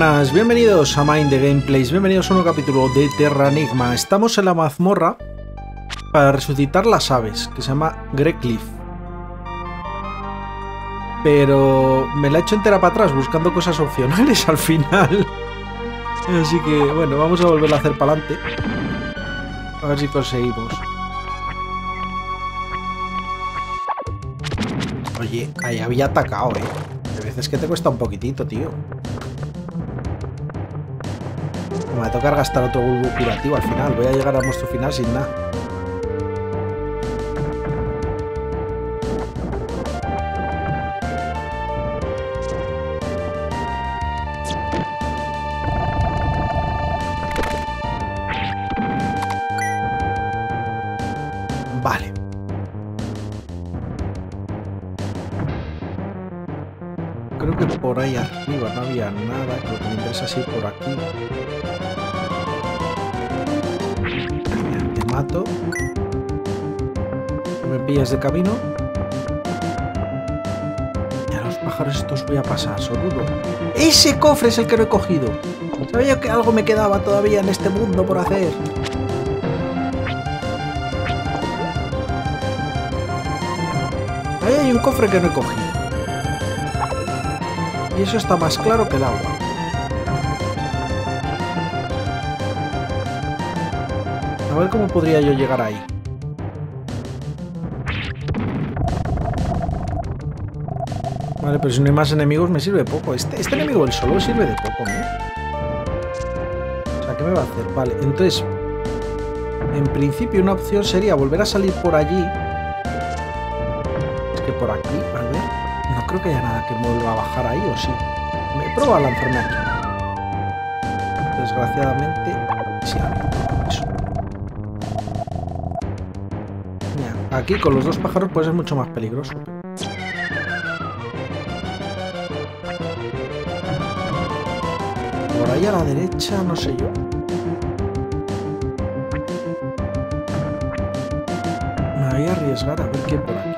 Buenas, bienvenidos a Mind the Gameplays, bienvenidos a un nuevo capítulo de Terranigma. Estamos en la mazmorra para resucitar las aves, que se llama Greg Cliff. Pero me la he hecho entera para atrás buscando cosas opcionales al final. Así que bueno, vamos a volverla a hacer para adelante. A ver si conseguimos. Oye, ahí había atacado, eh. De veces que te cuesta un poquitito, tío. Me va a tocar gastar otro bulbo curativo al final. Voy a llegar al monstruo final sin nada. Vale. Creo que por ahí arriba no había nada. Lo que me interesa es ir por aquí. Me pillas de camino. Y a los pájaros estos voy a pasar, seguro. ¡Ese cofre es el que no he cogido! Sabía que algo me quedaba todavía en este mundo por hacer. Ahí hay un cofre que no he cogido. Y eso está más claro que el agua. Ver cómo podría yo llegar ahí. Vale, pero si no hay más enemigos me sirve poco. Este, este enemigo del solo sirve de poco, ¿no? O sea, ¿qué me va a hacer? Vale, entonces... En principio una opción sería volver a salir por allí. Es que por aquí, a ver... No creo que haya nada que vuelva a bajar ahí, ¿o sí? Me he probado a lanzarme aquí. Desgraciadamente, sí, a aquí con los dos pájaros puede ser mucho más peligroso. Por ahí a la derecha, no sé yo. Me voy a arriesgar a ver qué por aquí.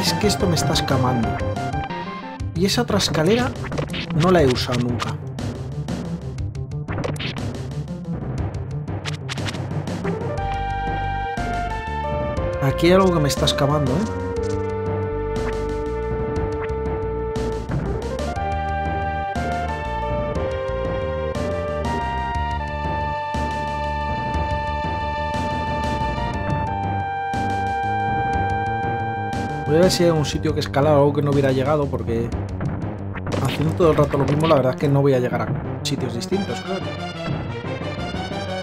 Es que esto me está escamando. Y esa otra escalera no la he usado nunca. Aquí hay algo que me está escamando, ¿eh? Voy a ver si hay un sitio que escalar o algo que no hubiera llegado, porque haciendo todo el rato lo mismo, la verdad es que no voy a llegar a sitios distintos, claro.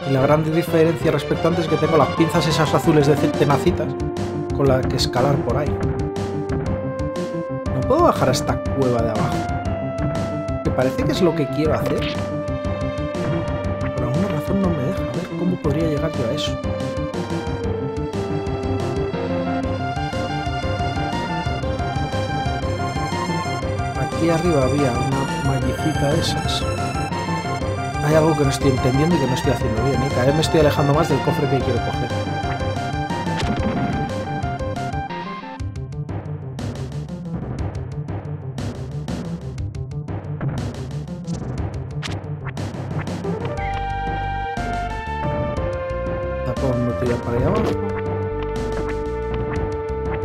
Y la gran diferencia respecto antes es que tengo las pinzas esas azules de tenacitas con las que escalar por ahí. No puedo bajar a esta cueva de abajo. Que parece que es lo que quiero hacer. Por alguna razón no me deja. A ver cómo podría llegar yo a eso. Aquí arriba había una mallicita de esas. Hay algo que no estoy entendiendo y que no estoy haciendo bien. Y cada vez me estoy alejando más del cofre que quiero coger. Tapón no tira para allá abajo.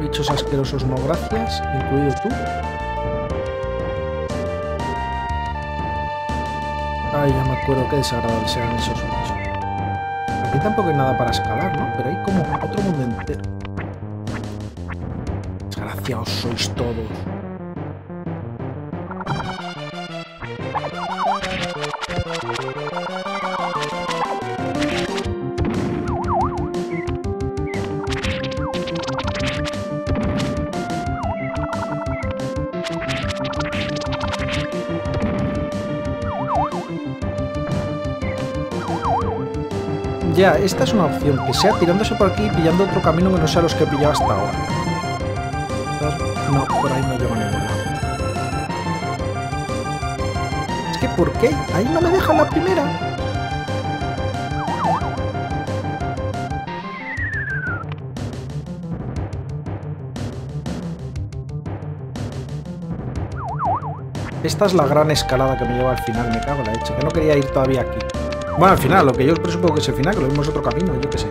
Bichos asquerosos no gracias, incluido tú. Ay, ya me acuerdo qué desagradables eran esos. Aquí tampoco hay nada para escalar, ¿no? Pero hay como otro mundo entero. Desgraciados sois todos. Ya, esta es una opción, que sea tirándose por aquí y pillando otro camino que no sea los que he pillado hasta ahora. No, por ahí no llego ninguna. Es que ¿por qué? Ahí no me dejan la primera. Esta es la gran escalada que me lleva al final, me cago en la hecha, que no quería ir todavía aquí. Bueno, al final, lo que yo presupongo que es el final, que lo mismo es otro camino, yo qué sé.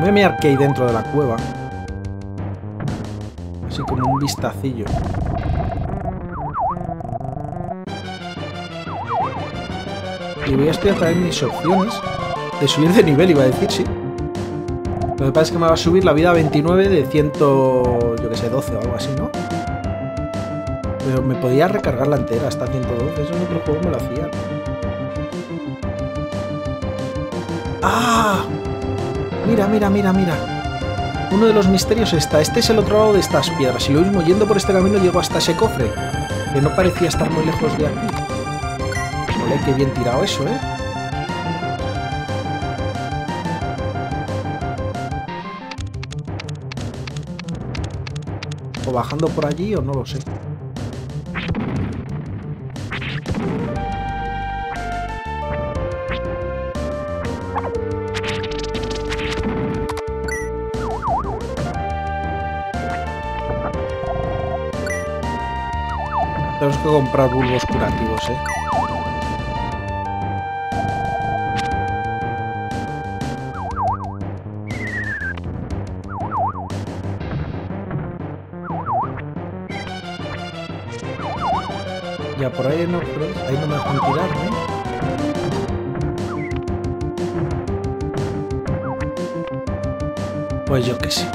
Voy a mirar qué hay dentro de la cueva. Así como un vistacillo. Y voy a estudiar también mis opciones de subir de nivel, iba a decir, sí. Lo que pasa es que me va a subir la vida a 29 de 100, yo que sé, 12 o algo así, ¿no? Pero me podía recargar la entera hasta 112, eso en otro juego me lo hacía. ¡Ah! Mira, mira, mira, mira. Uno de los misterios está. Este es el otro lado de estas piedras. Y lo mismo, yendo por este camino, llego hasta ese cofre. Que no parecía estar muy lejos de aquí. Ole, qué bien tirado eso, ¿eh? O bajando por allí o no lo sé. Tenemos que comprar bulbos curativos, ¿eh? Por ahí no, ahí no me dejan tirar, ¿eh? Pues yo qué sé.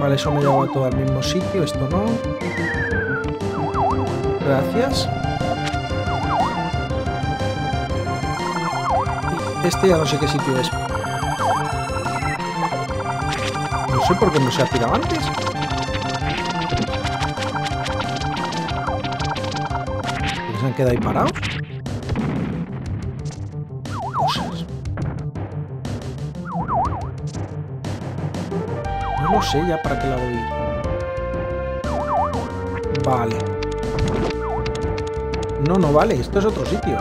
Vale, eso me lleva todo al mismo sitio, esto no. Gracias. Este ya no sé qué sitio es. No sé por qué no se ha tirado antes. ¿Se han quedado ahí parados? No lo sé ya para qué lado ir. Vale. No, no vale. Esto es otro sitio.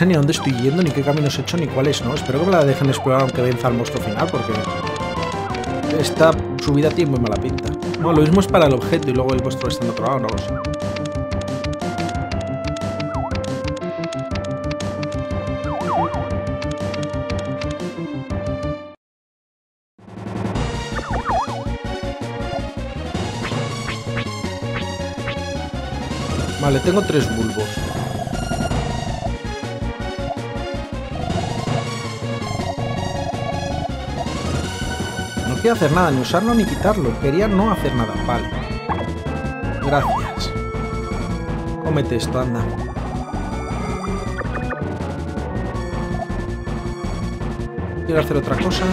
Sé ni a dónde estoy yendo, ni qué caminos he hecho, ni cuáles no. Espero que me la dejen explorar aunque venza al monstruo final, porque esta subida tiene muy mala pinta. Bueno, lo mismo es para el objeto y luego el monstruo está en otro no lo sé. Vale, tengo tres bulbos. Quiero hacer nada, ni usarlo ni quitarlo. Quería no hacer nada. Vale. Gracias. Cómete esto, anda. Quiero hacer otra cosa.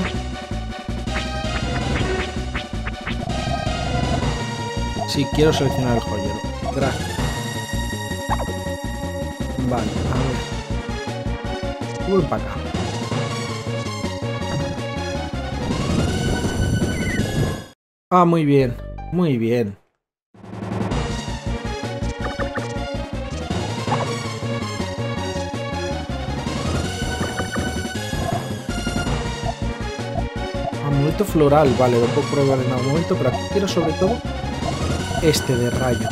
Sí, quiero seleccionar el joyero. Gracias. Vale, a ver. Voy para acá. Ah, muy bien. Muy bien. Amuleto floral, vale, lo puedo probar en algún momento, pero aquí quiero sobre todo este de rayo.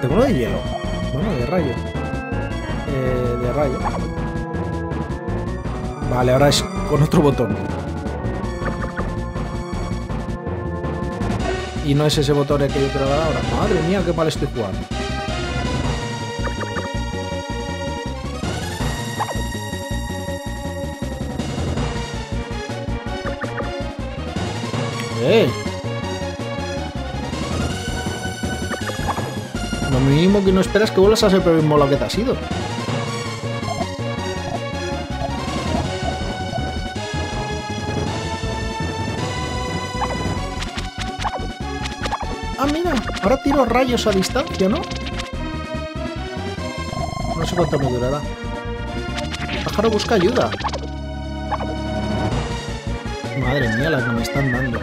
Tengo uno de hielo. Bueno, de rayo. Eh, de rayo. Vale, ahora es con otro botón. Y no es ese botón que yo quiero dar ahora. Madre mía, qué mal estoy jugando. ¡Eh! Lo mínimo que no esperas que vuelvas a ser el mismo lo que te has ido. Tiro rayos a distancia, ¿no? No sé cuánto me durará. Pájaro busca ayuda. Madre mía, las que me están dando.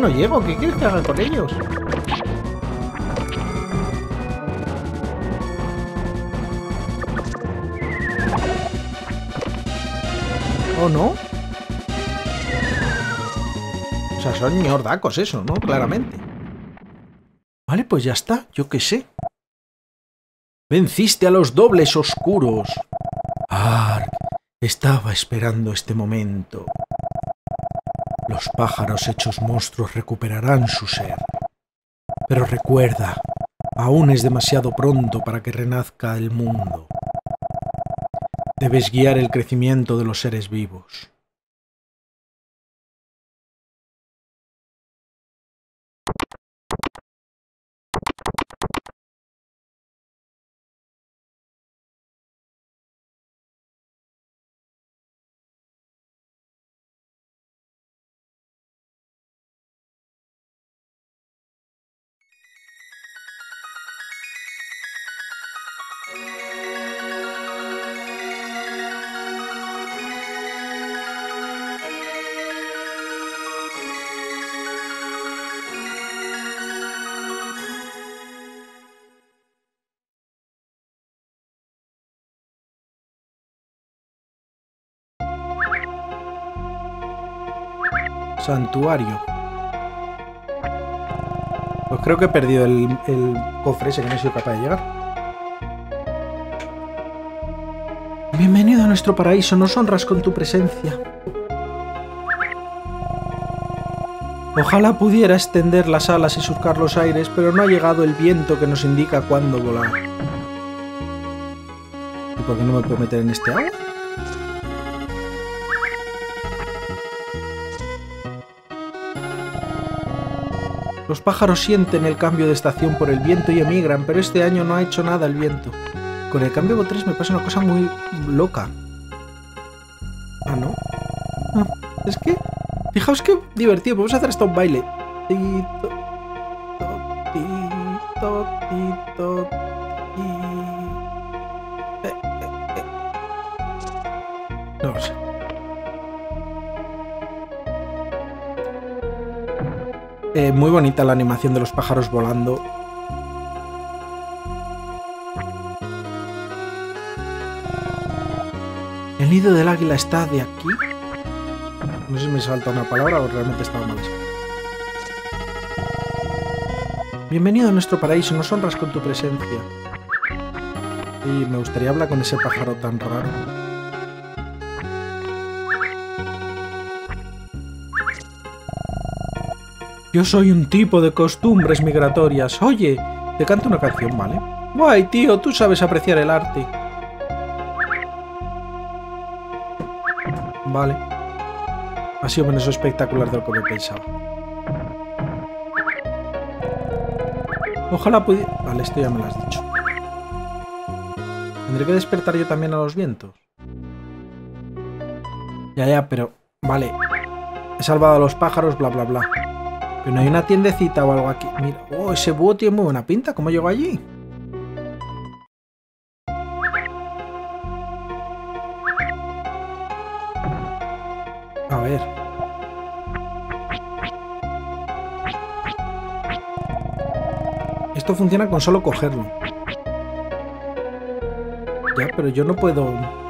No llego, ¿qué quieres que haga con ellos? ¿O no? O sea, son ñordacos eso, ¿no? Claramente. Vale, pues ya está, yo qué sé. Venciste a los dobles oscuros. Ark, estaba esperando este momento. Los pájaros hechos monstruos recuperarán su ser. Pero recuerda, aún es demasiado pronto para que renazca el mundo. Debes guiar el crecimiento de los seres vivos. Santuario. Pues creo que he perdido el, el cofre ese que no he sido capaz de llegar. Bienvenido a nuestro paraíso, nos honras con tu presencia. Ojalá pudiera extender las alas y surcar los aires, pero no ha llegado el viento que nos indica cuándo volar. ¿Y por qué no me puedo meter en este agua? Los pájaros sienten el cambio de estación por el viento y emigran, pero este año no ha hecho nada el viento. Con el cambio 3 me pasa una cosa muy loca. Ah, ¿no? Ah, es que... Fijaos qué divertido, podemos hacer hasta un baile. Tito, tito, tito, ti. Eh, eh, eh. No lo sé. Eh, muy bonita la animación de los pájaros volando. El nido del águila está de aquí. No sé si me salta una palabra o realmente estaba mal. Bienvenido a nuestro paraíso, nos honras con tu presencia. Y me gustaría hablar con ese pájaro tan raro. Yo soy un tipo de costumbres migratorias. Oye, te canto una canción, ¿vale? Guay, tío, tú sabes apreciar el arte. Vale. Ha sido menos espectacular de lo que me pensaba. Ojalá pudiera... Vale, esto ya me lo has dicho. ¿Tendré que despertar yo también a los vientos? Ya, ya, pero... Vale. He salvado a los pájaros, bla, bla, bla. Pero no hay una tiendecita o algo aquí. Mira, oh, ese búho tiene muy buena pinta. ¿Cómo llegó allí? A ver. Esto funciona con solo cogerlo. Ya, pero yo no puedo...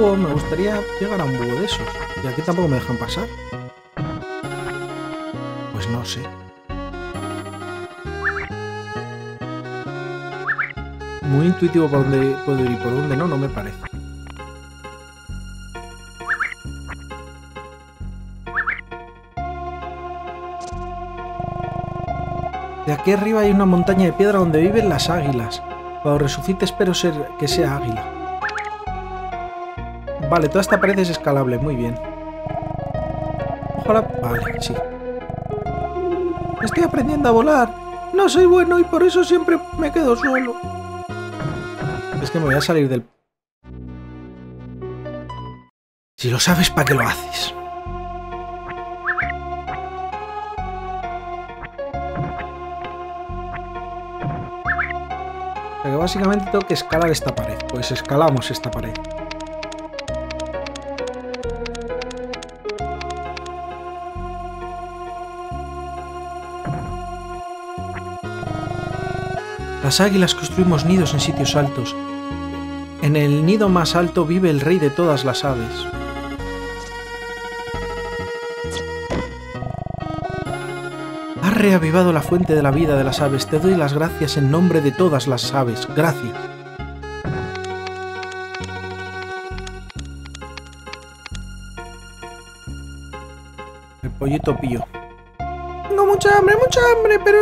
Me gustaría llegar a un búho de esos. Y aquí tampoco me dejan pasar. Pues no sé. muy intuitivo por dónde puedo ir y por dónde no, no me parece. De aquí arriba hay una montaña de piedra donde viven las águilas. Cuando resucite espero ser que sea águila. Vale, toda esta pared es escalable, muy bien. Ojalá... Vale, sí. Estoy aprendiendo a volar. No soy bueno y por eso siempre me quedo solo. Es que me voy a salir del... Si lo sabes, ¿para qué lo haces? Que básicamente tengo que escalar esta pared. Pues escalamos esta pared. Las águilas construimos nidos en sitios altos. En el nido más alto vive el rey de todas las aves. Has reavivado la fuente de la vida de las aves. Te doy las gracias en nombre de todas las aves. Gracias. El pollito pío. Tengo mucha hambre, mucha hambre, pero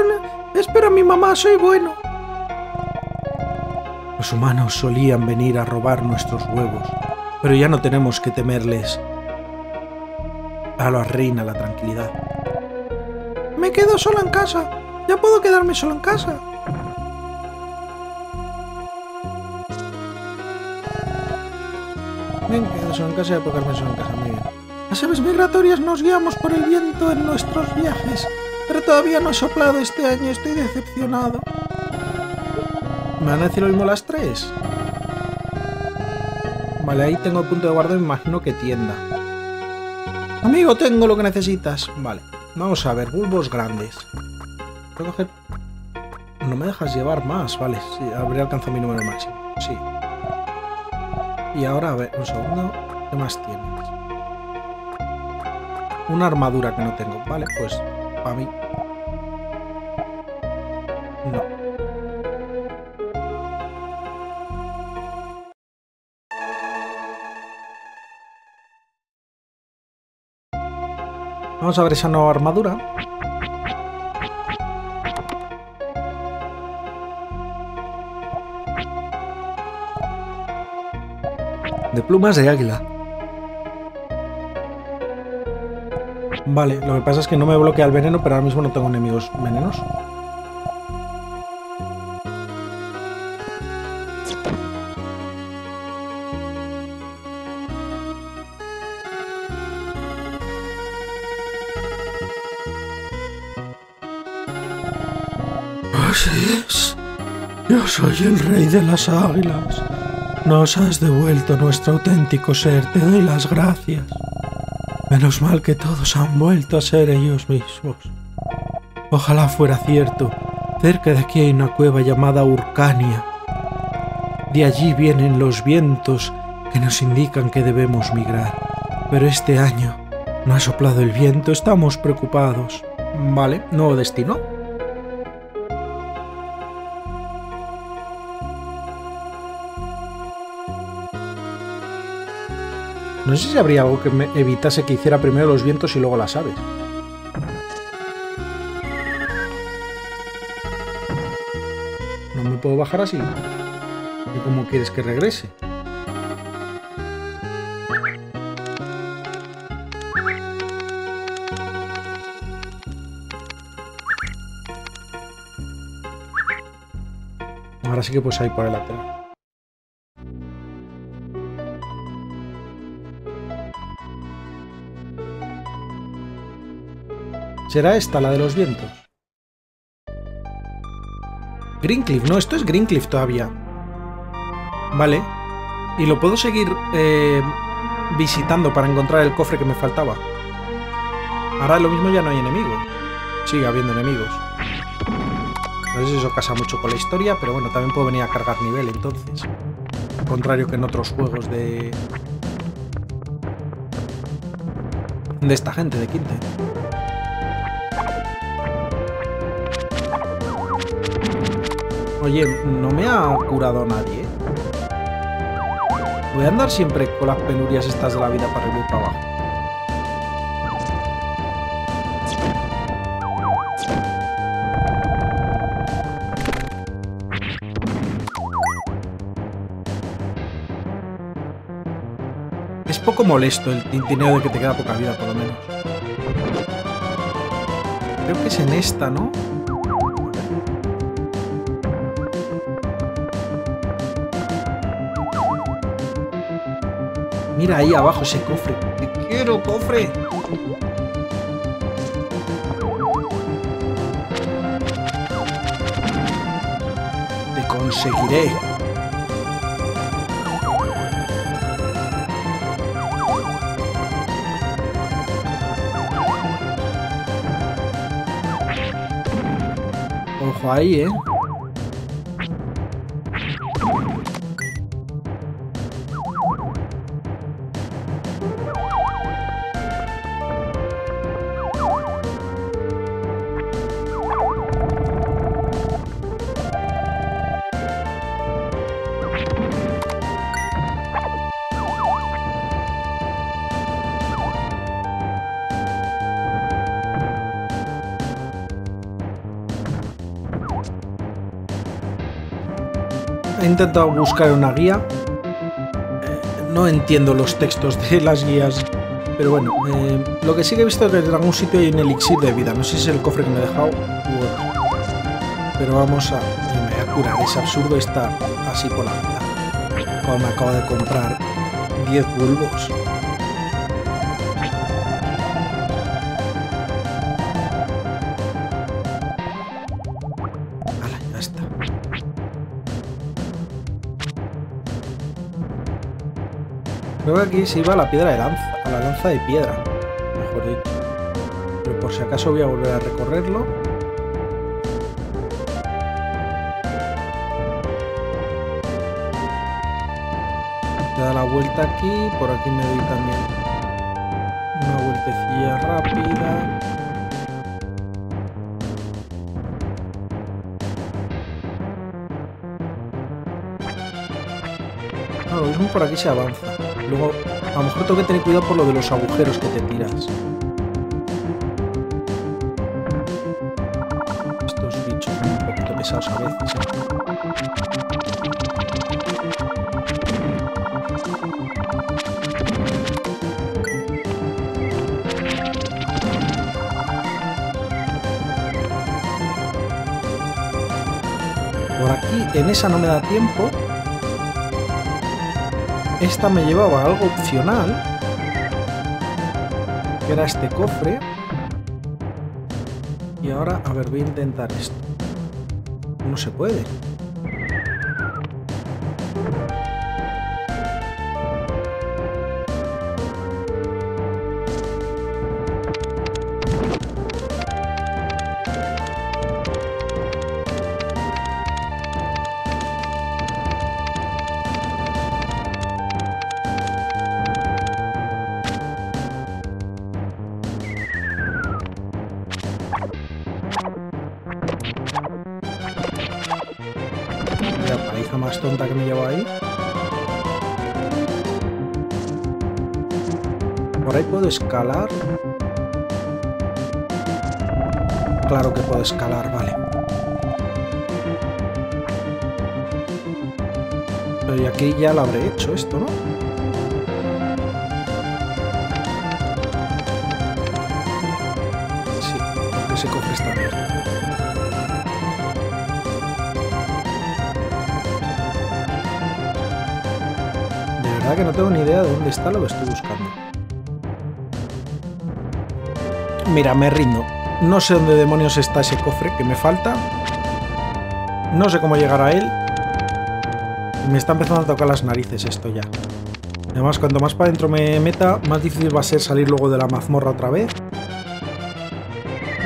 espero a mi mamá, soy bueno. Los humanos solían venir a robar nuestros huevos, pero ya no tenemos que temerles. A la reina la tranquilidad. Me quedo sola en casa. Ya puedo quedarme solo en casa. Me quedo solo en casa y ya puedo quedarme solo en casa. Muy bien. Las aves migratorias nos guiamos por el viento en nuestros viajes, pero todavía no ha soplado este año. Estoy decepcionado. ¿Me van a decir lo mismo las tres? Vale, ahí tengo el punto de guardado, me imagino que tienda. Amigo, tengo lo que necesitas. Vale, vamos a ver, bulbos grandes. Tengo que coger... No me dejas llevar más, vale, sí, habré alcanzado mi número máximo. Sí. Y ahora, a ver, un segundo. ¿Qué más tienes? Una armadura que no tengo. Vale, pues, para mí. Vamos a ver esa nueva armadura. De plumas de águila. Vale, lo que pasa es que no me bloquea el veneno, pero ahora mismo no tengo enemigos venenos. Soy el rey de las águilas. Nos has devuelto nuestro auténtico ser. Te doy las gracias. Menos mal que todos han vuelto a ser ellos mismos. Ojalá fuera cierto. Cerca de aquí hay una cueva llamada Urcania. De allí vienen los vientos que nos indican que debemos migrar. Pero este año no ha soplado el viento, estamos preocupados. Vale, nuevo destino. No sé si habría algo que me evitase que hiciera primero los vientos y luego las aves. No me puedo bajar así. ¿Y cómo quieres que regrese? Ahora sí que pues ahí por el lateral. ¿Será esta la de los vientos? Greencliff, no, esto es Greencliff todavía. Vale. Y lo puedo seguir eh, visitando para encontrar el cofre que me faltaba. Ahora lo mismo ya no hay enemigos. Sigue habiendo enemigos. No sé si eso casa mucho con la historia, pero bueno, también puedo venir a cargar nivel entonces. Contrario que en otros juegos de... De esta gente, de Quinte. Oye, no me ha curado nadie. Voy a andar siempre con las penurias estas de la vida para arriba y para abajo. Es poco molesto el tintineo de que te queda poca vida, por lo menos. Creo que es en esta, ¿no? Mira ahí abajo ese cofre. ¡Te quiero, cofre! Te conseguiré. Ojo ahí, ¿eh? Intentado buscar una guía. Eh, no entiendo los textos de las guías. Pero bueno, eh, lo que sí que he visto es que en algún sitio hay un elixir de vida. No sé si es el cofre que me he dejado. Pero vamos voy a curar. Es absurdo estar así por la vida. Cuando me acabo de comprar 10 bulbos. Creo que aquí se iba a la piedra de lanza, a la lanza de piedra, mejor dicho. Pero por si acaso voy a volver a recorrerlo. Te da la vuelta aquí, por aquí me doy también una vueltecilla rápida. No, lo mismo por aquí se avanza. Luego, a lo mejor tengo que tener cuidado por lo de los agujeros que te tiras. Estos bichos son un poquito pesados a veces. Por aquí, en esa no me da tiempo. Esta me llevaba algo opcional. Que era este cofre. Y ahora, a ver, voy a intentar esto. No se puede. Ya lo habré hecho esto, ¿no? Sí, porque ese cofre está abierto. De verdad que no tengo ni idea de dónde está lo que estoy buscando. Mira, me rindo. No sé dónde demonios está ese cofre que me falta. No sé cómo llegar a él. Me está empezando a tocar las narices esto ya. Además, cuanto más para adentro me meta, más difícil va a ser salir luego de la mazmorra otra vez.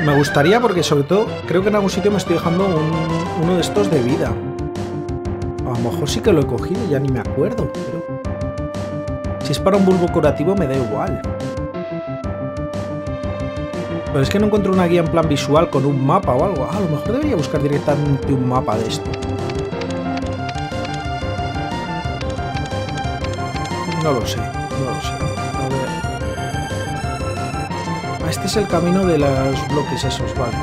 Me gustaría porque sobre todo creo que en algún sitio me estoy dejando un- uno de estos de vida. A lo mejor sí que lo he cogido, ya ni me acuerdo. Pero si es para un bulbo curativo me da igual. Pero es que no encuentro una guía en plan visual con un mapa o algo. Ah, a lo mejor debería buscar directamente un mapa de esto. No lo sé, no lo sé. A ver. Este es el camino de los bloques esos, vale.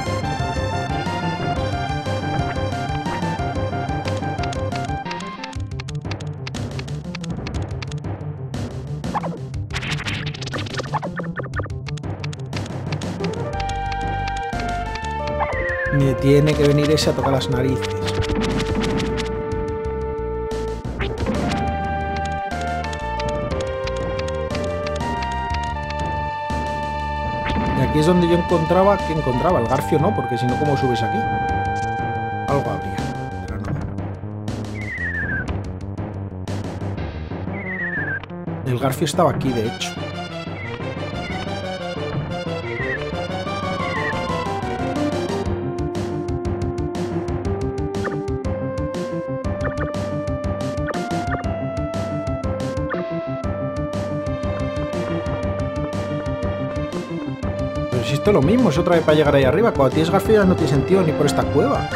Me tiene que venir ese a tocar las narices. Es donde yo encontraba, que encontraba? El garfio no, porque si no, ¿cómo subes aquí? Algo habría. El garfio estaba aquí, de hecho. Lo mismo, es otra vez para llegar ahí arriba. Cuando tienes ya no tiene sentido ni por esta cueva.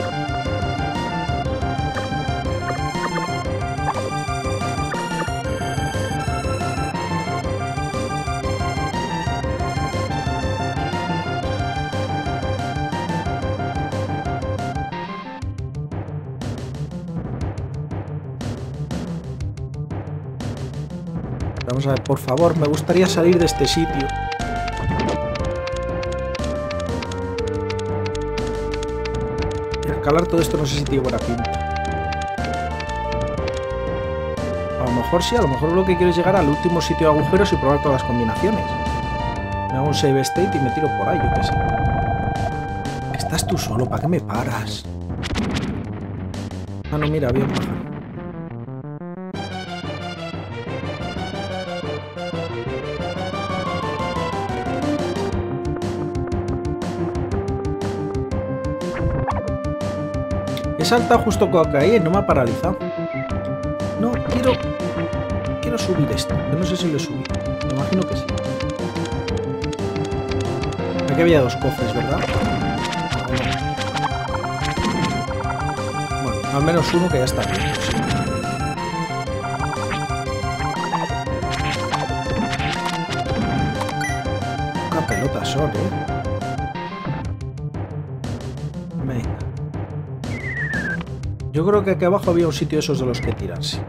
Vamos a ver, por favor, me gustaría salir de este sitio. Escalar todo esto no sé si tiene buena pinta. A lo mejor sí, a lo mejor lo que quiero es llegar al último sitio de agujeros y probar todas las combinaciones. Me hago un save state y me tiro por ahí, yo qué sé. Estás tú solo, ¿para qué me paras? Ah, no, mira, había un. Saltado justo cuando caí y no me ha paralizado. No, quiero... Quiero subir esto. que no sé si lo he subido. Me imagino que sí. Aquí había dos cofres, ¿verdad? Bueno, al menos uno que ya está bien. Poca pelota son, ¿eh? Yo creo que aquí abajo había un sitio de esos de los que tirarse.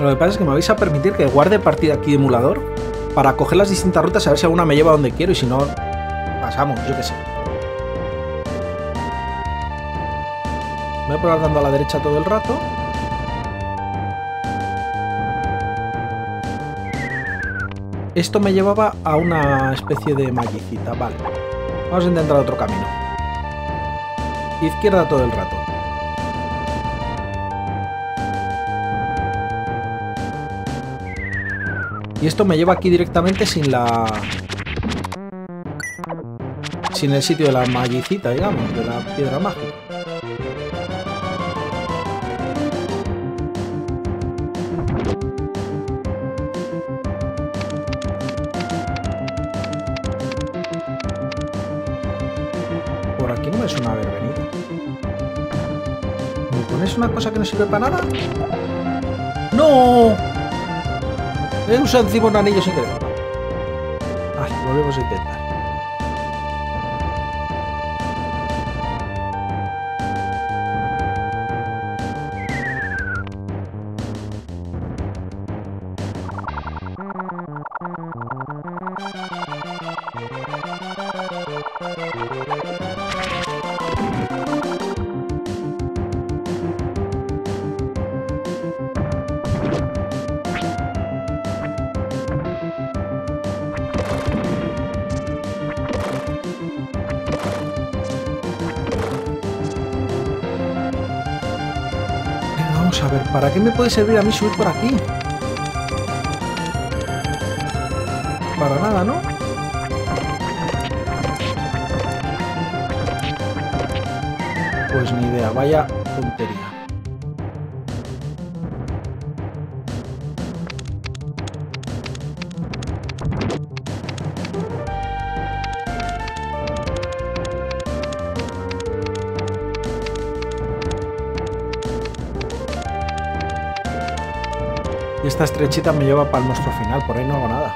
Lo que pasa es que me vais a permitir que guarde partida aquí de emulador para coger las distintas rutas a ver si alguna me lleva donde quiero y si no, pasamos, yo qué sé. Voy a probar dando a la derecha todo el rato. Esto me llevaba a una especie de mallicita, vale. Vamos a intentar otro camino. Izquierda todo el rato. Y esto me lleva aquí directamente sin la... Sin el sitio de la mallicita, digamos, de la piedra mágica. Por aquí no me suena haber venido. ¿Me pones una cosa que no sirve para nada? ¡No! He usado encima un anillo sin querer. Volvemos a intentar. ¿Para qué me puede servir a mí subir por aquí? Para nada, ¿no? Pues ni idea, vaya tontería. Esta estrechita me lleva para el monstruo final, por ahí no hago nada.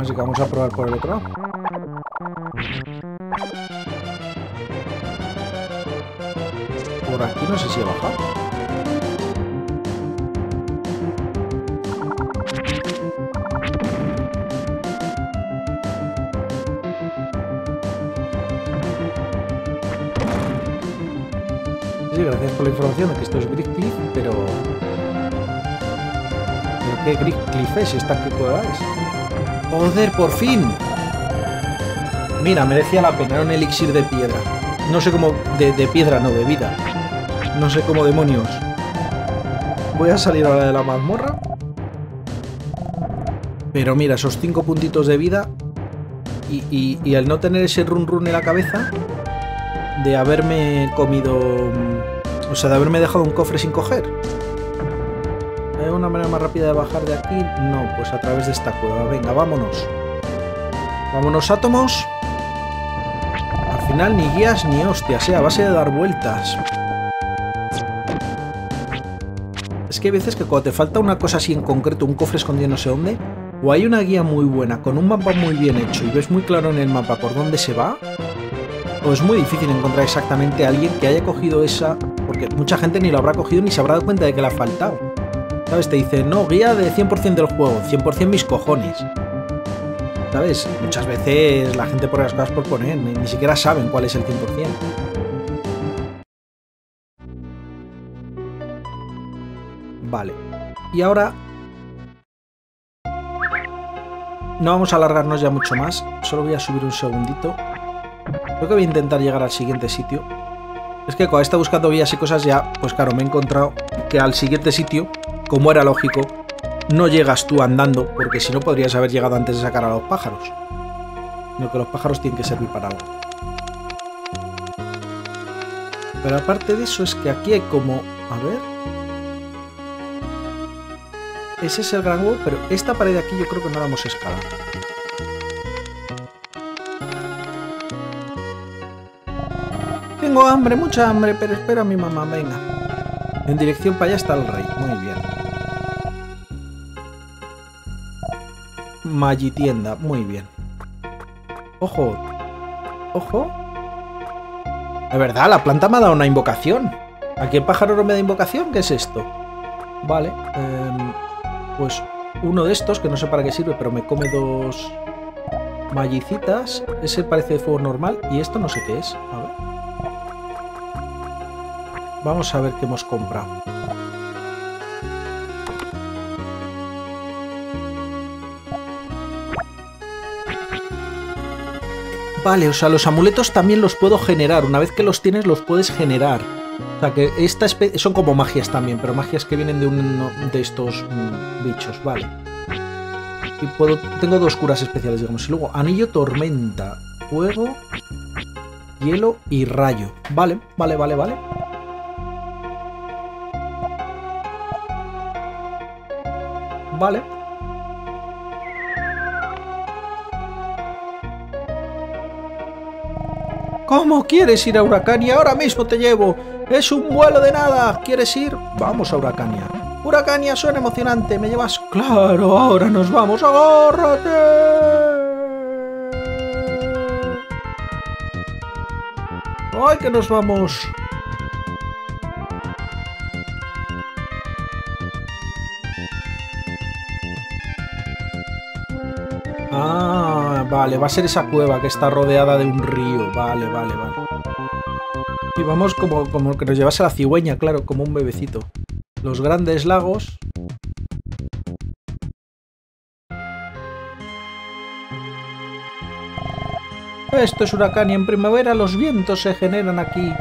Así que vamos a probar por el otro. Por aquí no sé si he bajado. Por la información de que esto es Cliff, pero... ¿Pero qué Cliff es? ¿Esta qué cueva es? ¡Joder, por fin! Mira, merecía la pena, era un elixir de piedra. No sé cómo... De, piedra, no, de vida. No sé cómo demonios. Voy a salir ahora de la mazmorra. Pero mira, esos cinco puntitos de vida y, al no tener ese run run en la cabeza de haberme comido o sea, de haberme dejado un cofre sin coger. ¿Hay una manera más rápida de bajar de aquí? No, pues a través de esta cueva. Venga, vámonos. Vámonos, átomos. Al final ni guías ni hostias, ¿eh? A base de dar vueltas. Es que hay veces que cuando te falta una cosa así en concreto, un cofre escondido no sé dónde, o hay una guía muy buena, con un mapa muy bien hecho y ves muy claro en el mapa por dónde se va, o es muy difícil encontrar exactamente a alguien que haya cogido esa porque mucha gente ni lo habrá cogido ni se habrá dado cuenta de que le ha faltado. ¿Sabes? Te dice, no, guía de 100% del juego, 100% mis cojones. ¿Sabes? Muchas veces la gente pone las cosas por poner, ni, siquiera saben cuál es el 100%. Vale. Y ahora... No vamos a alargarnos ya mucho más, solo voy a subir un segundito. Creo que voy a intentar llegar al siguiente sitio. Es que cuando estado buscando vías y cosas ya, pues claro, me he encontrado que al siguiente sitio, como era lógico, no llegas tú andando, porque si no podrías haber llegado antes de sacar a los pájaros. Sino que los pájaros tienen que servir para algo. Pero aparte de eso es que aquí hay como... A ver... Ese es el gran huevo, pero esta pared de aquí yo creo que no la hemos escalado. Hambre, mucha hambre, pero espera a mi mamá, venga. En dirección para allá está el rey, muy bien. Magitienda, muy bien. Ojo, ojo. De verdad, la planta me ha dado una invocación. ¿Aquí el pájaro no me da invocación? ¿Qué es esto? Vale, em, pues uno de estos, que no sé para qué sirve, pero me come dos mallicitas. Ese parece de fuego normal y esto no sé qué es. A ver. Vamos a ver qué hemos comprado. Vale, o sea, los amuletos también los puedo generar. Una vez que los tienes, los puedes generar. O sea, que esta especie... Son como magias también, pero magias que vienen de uno de estos mm, bichos, vale. Y puedo... Tengo dos curas especiales, digamos. Y luego, anillo tormenta, fuego, hielo y rayo. Vale, vale, vale, vale. ¿Cómo quieres ir a Huracania? Ahora mismo te llevo. Es un vuelo de nada. ¿Quieres ir? Vamos a Huracania. Huracania suena emocionante. ¿Me llevas? Claro, ahora nos vamos. ¡Agárrate! ¡Ay, que nos vamos! Vale, va a ser esa cueva que está rodeada de un río. Vale, vale, vale. Y vamos como, como que nos llevase la cigüeña, claro, como un bebecito. Los grandes lagos. Esto es huracán y en primavera los vientos se generan aquí.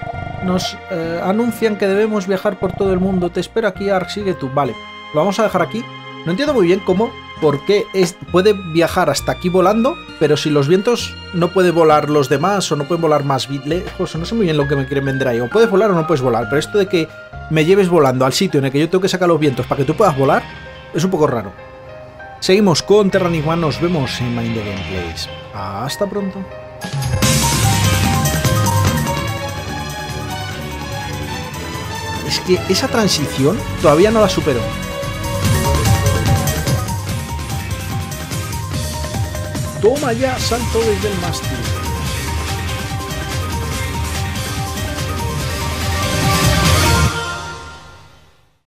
Nos eh, anuncian que debemos viajar por todo el mundo. Te espero aquí, Ark, sigue tú. Vale, lo vamos a dejar aquí. No entiendo muy bien cómo por qué es, puede viajar hasta aquí volando, pero si los vientos no puede volar los demás o no pueden volar más lejos, no sé muy bien lo que me quieren vender ahí, o puedes volar o no puedes volar, pero esto de que me lleves volando al sitio en el que yo tengo que sacar los vientos para que tú puedas volar, es un poco raro. Seguimos con Terranigma, nos vemos en Mind the Gameplays. Hasta pronto. Es que esa transición todavía no la superó. Toma ya, salto desde el mástil.